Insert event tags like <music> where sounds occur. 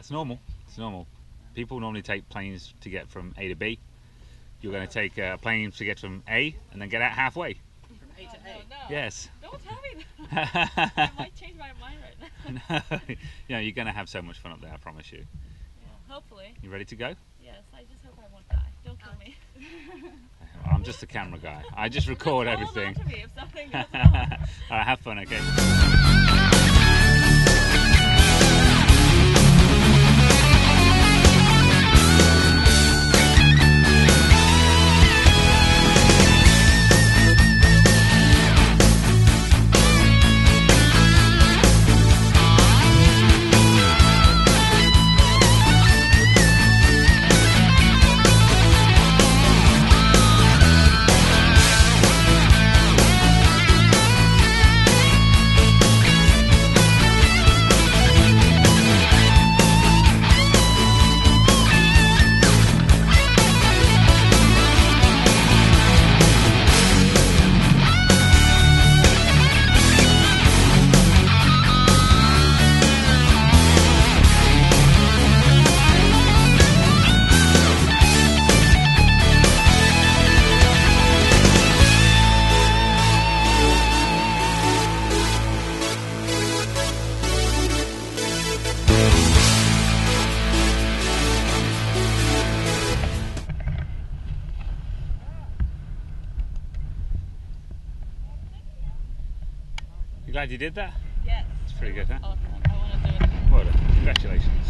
It's normal. It's normal. People normally take planes to get from A to B. You're going to take uh, a plane to get from A and then get out halfway. From A to Oh, no, A. no. Yes. Don't tell me that. <laughs> I no, might change my mind right now. <laughs> you know, you're going to have so much fun up there, I promise you. Yeah, hopefully. You ready to go? Yes, I just hope I won't die. Don't kill me. <laughs> I'm just a camera guy. I just record Hold everything. on to me if something goes wrong. right, have fun, okay? You glad you did that? Yes. It's pretty good, huh? Awesome. I want to do it. Well done. Congratulations.